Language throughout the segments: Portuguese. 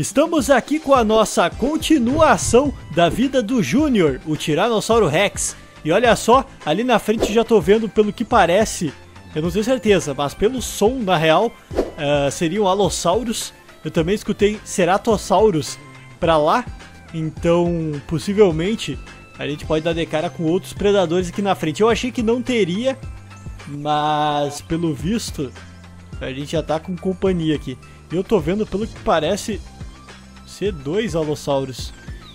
Estamos aqui com a nossa continuação da vida do Júnior, o Tiranossauro Rex. E olha só, ali na frente já tô vendo pelo que parece, eu não tenho certeza, mas pelo som na real, uh, seriam alossauros. Eu também escutei ceratossauros pra lá, então possivelmente a gente pode dar de cara com outros predadores aqui na frente. Eu achei que não teria, mas pelo visto a gente já tá com companhia aqui. Eu tô vendo pelo que parece ser dois alossauros.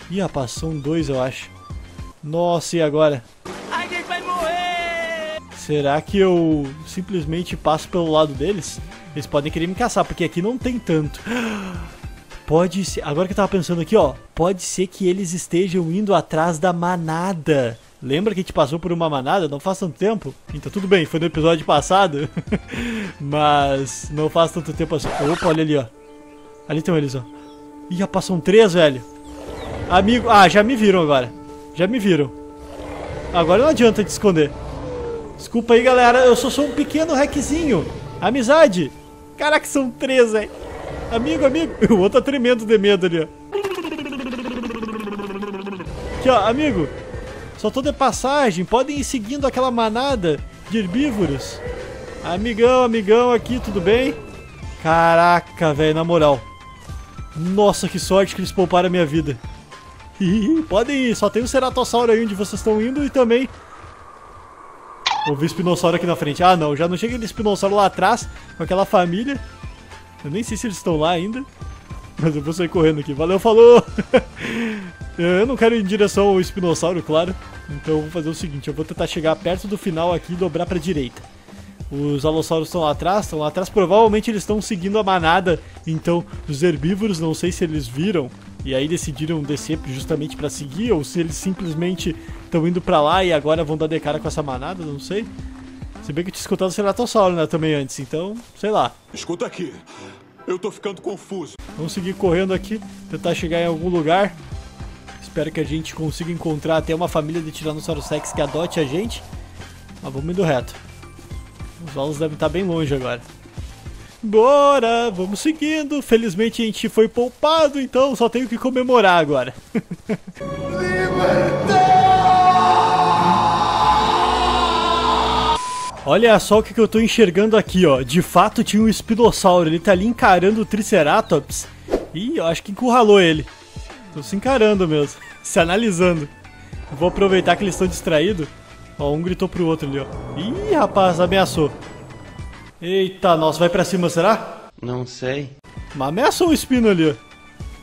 Ih, rapaz, são dois eu acho. Nossa, e agora? A gente vai morrer! Será que eu simplesmente passo pelo lado deles? Eles podem querer me caçar, porque aqui não tem tanto. Pode ser. Agora que eu tava pensando aqui, ó. Pode ser que eles estejam indo atrás da manada. Lembra que a gente passou por uma manada? Não faz tanto tempo. Então tudo bem, foi no episódio passado. Mas não faz tanto tempo assim. Opa, olha ali, ó. Ali estão eles, ó. Ih, já passam três, velho. Amigo. Ah, já me viram agora. Já me viram. Agora não adianta te esconder. Desculpa aí, galera. Eu sou só um pequeno hackzinho. Amizade. Caraca, são três, hein? Amigo, amigo. O outro tá tremendo de medo ali, ó. Aqui, ó, amigo. Só tô de passagem. Podem ir seguindo aquela manada de herbívoros. Amigão, amigão aqui, tudo bem? Caraca, velho, na moral. Nossa, que sorte que eles pouparam a minha vida. Podem ir, só tem o Ceratossauro aí onde vocês estão indo e também... Ouvi o Espinossauro aqui na frente. Ah, não, já não chega aquele Espinossauro lá atrás com aquela família. Eu nem sei se eles estão lá ainda. Mas eu vou sair correndo aqui. Valeu, falou! eu não quero ir em direção ao Espinossauro, claro. Então eu vou fazer o seguinte, eu vou tentar chegar perto do final aqui e dobrar pra direita. Os alossauros estão lá atrás, estão lá atrás. Provavelmente eles estão seguindo a manada, então, dos herbívoros. Não sei se eles viram e aí decidiram descer justamente para seguir, ou se eles simplesmente estão indo para lá e agora vão dar de cara com essa manada, não sei. Se bem que eu tinha escutado o Ceratossauro né, também antes, então, sei lá. Escuta aqui, eu tô ficando confuso. Vamos seguir correndo aqui, tentar chegar em algum lugar. Espero que a gente consiga encontrar até uma família de Tiranossauro Rex que adote a gente. Mas vamos indo reto. Os olhos devem estar bem longe agora. Bora, vamos seguindo. Felizmente a gente foi poupado, então só tenho que comemorar agora. Olha só o que eu tô enxergando aqui, ó. De fato tinha um espinossauro. Ele tá ali encarando o Triceratops. Ih, eu acho que encurralou ele. Tô se encarando mesmo. Se analisando. Vou aproveitar que eles estão distraídos. Ó, um gritou pro outro ali, ó. Ih, rapaz, ameaçou. Eita, nossa, vai pra cima, será? Não sei. Mas ameaçou o espino ali, ó.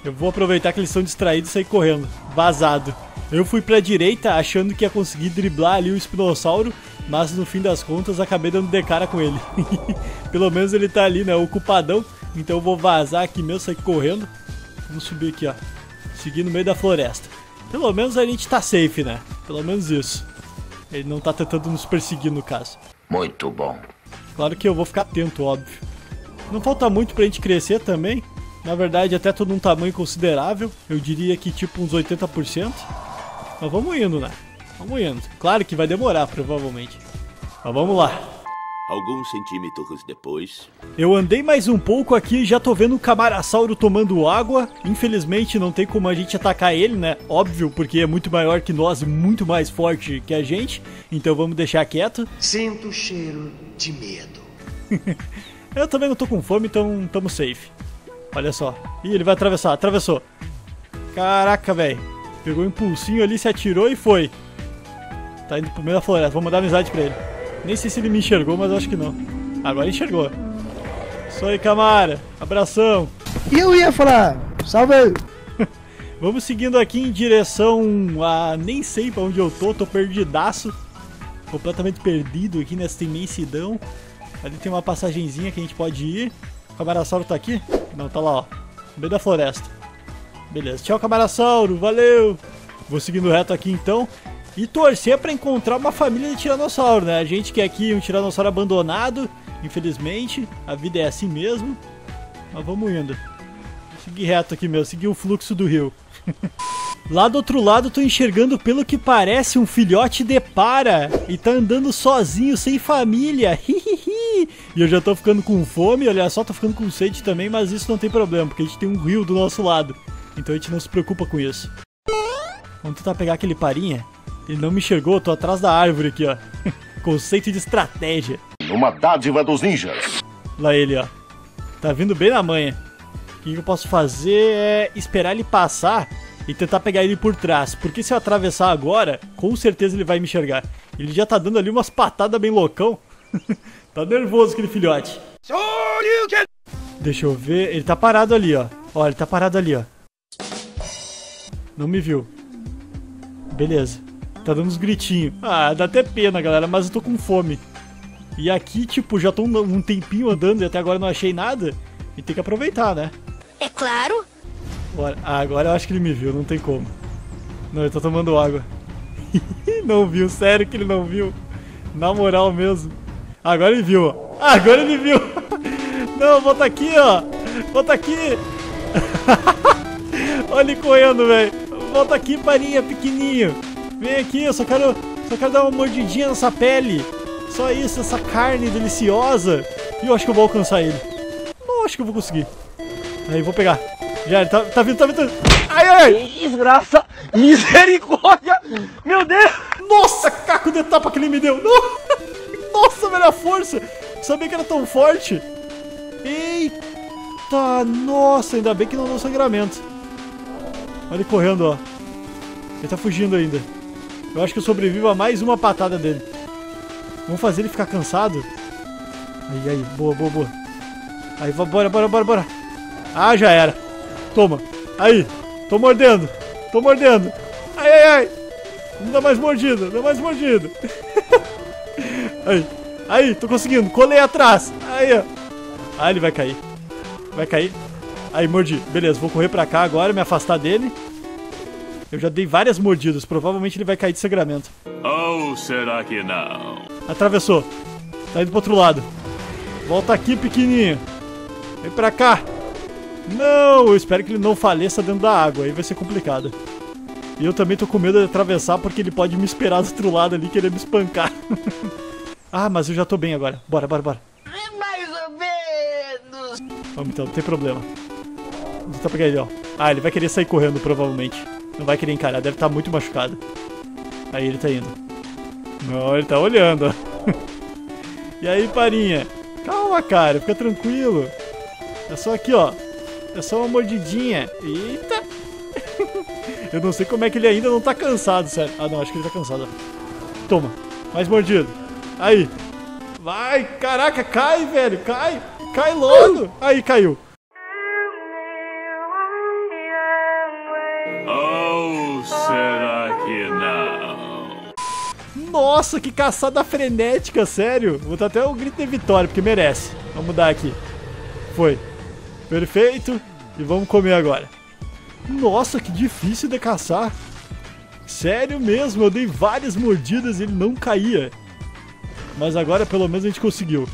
Eu vou aproveitar que eles estão distraídos e sair correndo. Vazado. Eu fui pra direita achando que ia conseguir driblar ali o espinossauro, mas no fim das contas acabei dando de cara com ele. Pelo menos ele tá ali, né, ocupadão. Então eu vou vazar aqui mesmo, sair correndo. Vamos subir aqui, ó. Seguir no meio da floresta. Pelo menos a gente tá safe, né? Pelo menos isso. Ele não tá tentando nos perseguir no caso. Muito bom. Claro que eu vou ficar atento, óbvio. Não falta muito pra gente crescer também. Na verdade, até todo um tamanho considerável. Eu diria que tipo uns 80%. Mas vamos indo, né? Vamos indo. Claro que vai demorar, provavelmente. Mas vamos lá. Alguns centímetros depois. Eu andei mais um pouco aqui e já tô vendo o Camarasauro tomando água. Infelizmente não tem como a gente atacar ele, né? Óbvio, porque é muito maior que nós e muito mais forte que a gente. Então vamos deixar quieto. Sinto o cheiro de medo. Eu também não tô com fome, então tamo safe. Olha só. Ih, ele vai atravessar. Atravessou. Caraca, velho. Pegou um impulsinho ali, se atirou e foi. Tá indo pro meio da floresta. Vou mandar amizade pra ele. Nem sei se ele me enxergou, mas acho que não. Agora enxergou. Isso aí, Camara. Abração. E eu ia falar, salve aí. Vamos seguindo aqui em direção a... Nem sei pra onde eu tô, tô perdidaço. Completamente perdido aqui nessa imensidão. Ali tem uma passagenzinha que a gente pode ir. O Camarasauro tá aqui? Não, tá lá, ó. No meio da floresta. Beleza. Tchau, Camarasauro. Valeu. Vou seguindo reto aqui, então e torcer para encontrar uma família de tiranossauro, né? A gente quer aqui um tiranossauro abandonado, infelizmente, a vida é assim mesmo. Mas vamos indo. Seguir reto aqui mesmo, seguir o fluxo do rio. Lá do outro lado tô enxergando pelo que parece um filhote de para e tá andando sozinho, sem família. E eu já tô ficando com fome, olha só, tô ficando com sede também, mas isso não tem problema, porque a gente tem um rio do nosso lado. Então a gente não se preocupa com isso. Vamos tentar pegar aquele parinha. Ele não me enxergou, eu tô atrás da árvore aqui, ó. Conceito de estratégia. Uma dádiva dos ninjas. Lá ele, ó. Tá vindo bem na manha. O que eu posso fazer é esperar ele passar e tentar pegar ele por trás. Porque se eu atravessar agora, com certeza ele vai me enxergar. Ele já tá dando ali umas patadas bem loucão. tá nervoso aquele filhote. Deixa eu ver. Ele tá parado ali, ó. Ó, ele tá parado ali, ó. Não me viu. Beleza. Tá dando uns gritinhos. Ah, dá até pena, galera, mas eu tô com fome. E aqui, tipo, já tô um, tempinho andando e até agora não achei nada. E tem que aproveitar, né? É claro. Bora. Ah, agora eu acho que ele me viu, não tem como. Não, ele tá tomando água. não viu, sério que ele não viu. Na moral mesmo. Agora ele viu, ó. Agora ele viu. Não, volta aqui, ó. Volta aqui. Olha ele correndo, velho. Volta aqui, parinha, pequenininho. Vem aqui, eu só quero, só quero dar uma mordidinha nessa pele. Só isso, essa carne deliciosa. E eu acho que eu vou alcançar ele. Não, acho que eu vou conseguir. Aí, vou pegar. Já, ele tá, tá vindo, tá vindo. Ai, ai! Desgraça! Misericórdia! Meu Deus! Nossa, caco de tapa que ele me deu. Nossa, velho, a força. Sabia que era tão forte. Eita, nossa, ainda bem que não deu sangramento. Olha ele correndo, ó. Ele tá fugindo ainda. Eu acho que eu sobrevivo a mais uma patada dele. Vamos fazer ele ficar cansado. Aí, aí, boa, boa, boa. Aí, bora, bora, bora, bora. Ah, já era. Toma. Aí, tô mordendo. Tô mordendo. Ai, ai, ai. Não dá mais mordida, dá mais mordida. aí, aí, tô conseguindo. Colei atrás. Aí, ó. Ah, ele vai cair. Vai cair. Aí, mordi. Beleza, vou correr pra cá agora, me afastar dele. Eu já dei várias mordidas. Provavelmente ele vai cair de sangramento. Ou será que não? Atravessou. Tá indo pro outro lado. Volta aqui, pequenininho. Vem pra cá. Não, eu espero que ele não faleça dentro da água. Aí vai ser complicado. E eu também tô com medo de atravessar porque ele pode me esperar do outro lado ali querer me espancar. ah, mas eu já tô bem agora. Bora, bora, bora. Mais ou menos. Vamos então, não tem problema. Vou tentar pegar ele, ó. Ah, ele vai querer sair correndo, provavelmente. Não vai querer encarar, deve estar muito machucado. Aí ele tá indo. Não, ele tá olhando, e aí, parinha? Calma, cara, fica tranquilo. É só aqui, ó. É só uma mordidinha. Eita! Eu não sei como é que ele ainda não tá cansado, sério. Ah, não, acho que ele tá cansado. Toma, mais mordido. Aí. Vai, caraca, cai, velho, cai. Cai logo. Aí, caiu. Nossa, que caçada frenética, sério. Vou dar até o grito de vitória, porque merece. Vamos dar aqui. Foi. Perfeito. E vamos comer agora. Nossa, que difícil de caçar. Sério mesmo, eu dei várias mordidas e ele não caía. Mas agora pelo menos a gente conseguiu.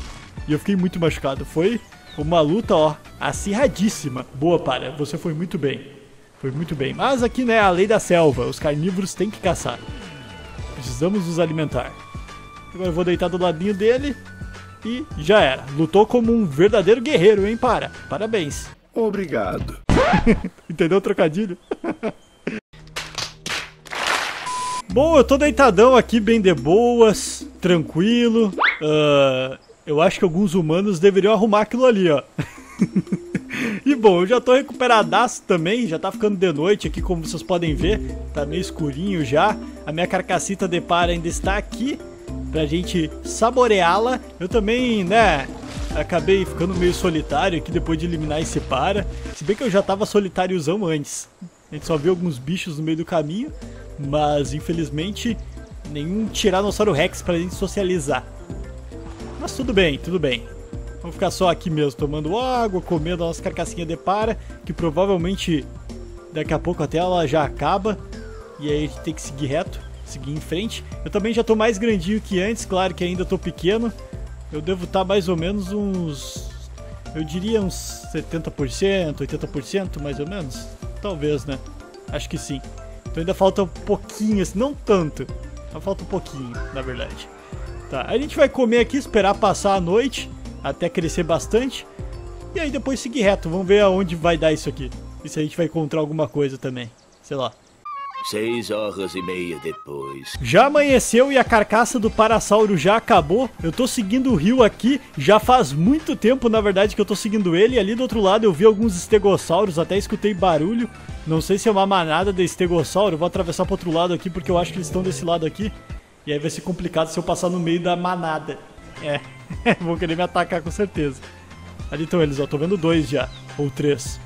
E eu fiquei muito machucado. Foi uma luta, ó, acirradíssima. Boa, para. Você foi muito bem. Foi muito bem. Mas aqui, né, a lei da selva. Os carnívoros têm que caçar. Precisamos nos alimentar. Agora eu vou deitar do ladinho dele. E já era. Lutou como um verdadeiro guerreiro, hein, para. Parabéns. Obrigado. Entendeu o trocadilho? Bom, eu tô deitadão aqui, bem de boas, tranquilo. Ah, eu acho que alguns humanos deveriam arrumar aquilo ali, ó. e bom, eu já tô recuperadaço também, já tá ficando de noite aqui, como vocês podem ver. Tá meio escurinho já. A minha carcacita de para ainda está aqui pra gente saboreá-la. Eu também, né, acabei ficando meio solitário aqui depois de eliminar esse para. Se bem que eu já tava solitáriozão antes. A gente só viu alguns bichos no meio do caminho, mas infelizmente nenhum Tiranossauro Rex pra gente socializar. Mas tudo bem, tudo bem. Vamos ficar só aqui mesmo, tomando água, comendo a nossa carcassinha de para, que provavelmente daqui a pouco até ela já acaba. E aí a gente tem que seguir reto, seguir em frente. Eu também já tô mais grandinho que antes, claro que ainda tô pequeno. Eu devo estar mais ou menos uns. Eu diria uns 70%, 80% mais ou menos. Talvez, né? Acho que sim. Então ainda falta um pouquinho, assim, não tanto. Mas falta um pouquinho, na verdade. Tá, a gente vai comer aqui, esperar passar a noite. até crescer bastante. E aí depois seguir reto. Vamos ver aonde vai dar isso aqui. E se a gente vai encontrar alguma coisa também. Sei lá. Seis horas e meia depois. Já amanheceu e a carcaça do Parasauro já acabou. Eu tô seguindo o rio aqui, já faz muito tempo, na verdade, que eu tô seguindo ele. E ali do outro lado eu vi alguns estegossauros, até escutei barulho. Não sei se é uma manada de estegossauro. Vou atravessar pro outro lado aqui, porque eu acho que eles estão desse lado aqui. E aí vai ser complicado se eu passar no meio da manada. É, vão querer me atacar com certeza. Ali estão eles, ó. Tô vendo dois já. Ou três.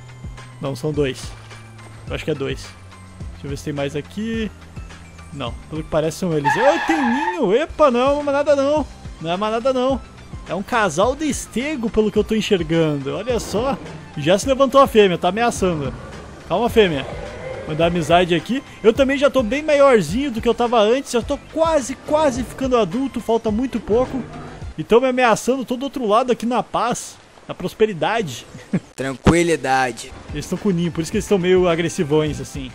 Não, são dois. Eu acho que é dois. Deixa eu ver se tem mais aqui. Não, pelo que parece são eles. Oi, tem ninho! Epa, não é uma manada não. Não é manada não. É um casal de estego, pelo que eu tô enxergando. Olha só. Já se levantou a fêmea, tá ameaçando. Calma, fêmea. Mandar amizade aqui. Eu também já tô bem maiorzinho do que eu tava antes. Já tô quase, quase ficando adulto. Falta muito pouco. E tão me ameaçando todo outro lado aqui na paz. Na prosperidade. Tranquilidade. Eles estão com ninho, por isso que eles estão meio agressivões, assim.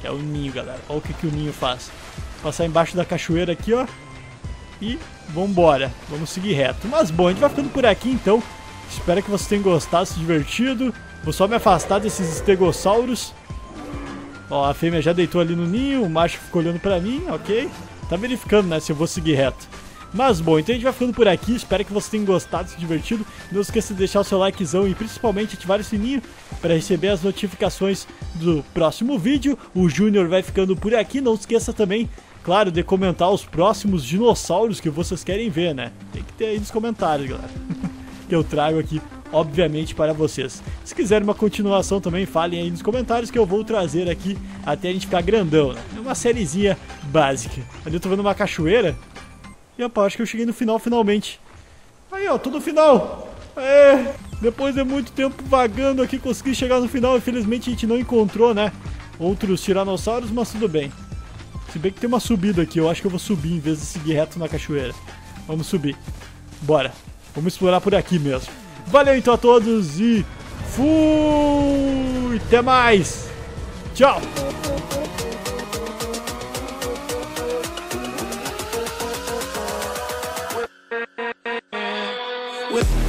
Que é o ninho, galera. Olha o que, que o ninho faz. Passar embaixo da cachoeira aqui, ó. E vambora. Vamos seguir reto. Mas bom, a gente vai ficando por aqui, então. Espero que vocês tenham gostado, se divertido. Vou só me afastar desses estegossauros. Ó, a fêmea já deitou ali no ninho, o macho ficou olhando pra mim, ok? Tá verificando, né, se eu vou seguir reto. Mas bom, então a gente vai ficando por aqui. Espero que vocês tenham gostado, se divertido. Não esqueça de deixar o seu likezão e principalmente ativar o sininho para receber as notificações do próximo vídeo. O Júnior vai ficando por aqui. Não esqueça também, claro, de comentar os próximos dinossauros que vocês querem ver, né? Tem que ter aí nos comentários, galera. que eu trago aqui, obviamente, para vocês. Se quiserem uma continuação também, falem aí nos comentários que eu vou trazer aqui até a gente ficar grandão, né? É uma sériezinha básica. Ali eu tô vendo uma cachoeira. E opa, acho que eu cheguei no final finalmente. Aí ó, tô no final. É, depois de muito tempo vagando aqui, consegui chegar no final. Infelizmente a gente não encontrou, né? Outros tiranossauros, mas tudo bem. Se bem que tem uma subida aqui, eu acho que eu vou subir em vez de seguir reto na cachoeira. Vamos subir. Bora. Vamos explorar por aqui mesmo. Valeu então a todos e fui! Até mais! Tchau! With